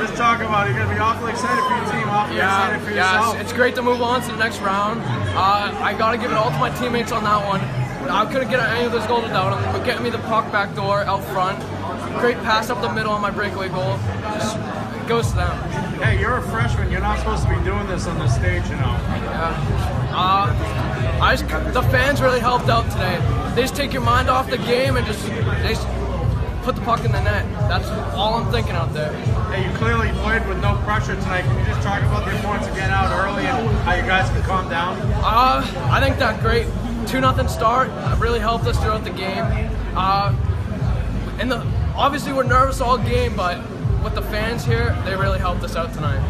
Just talk about it. You're gonna be awfully excited for your team, awfully Yeah, excited for yeah, yourself. it's, it's great to move on to the next round. Uh, I got to give it all to my teammates on that one. I couldn't get any of those goals without them, but getting me the puck back door out front. Great pass up the middle on my breakaway goal. Just, goes to them. Hey, you're a freshman. You're not supposed to be doing this on the stage, you know. Uh, I just, the fans really helped out today. They just take your mind off the game and just they just put the puck in the net. That's all I'm thinking out there. Hey, you clearly played with no pressure tonight. Can you just talk about the importance of getting out early and how you guys can calm down? Uh, I think that great two nothing start really helped us throughout the game. Uh, and the obviously we're nervous all game, but with the fans here, they really helped us out tonight.